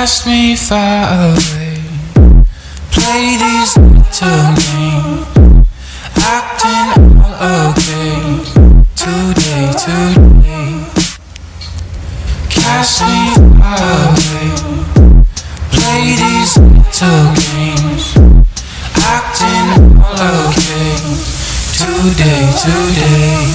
Cast me far away. Play these little games. Acting all okay. Today, today. Cast me far away. Play these little games. Acting all okay. Today, today.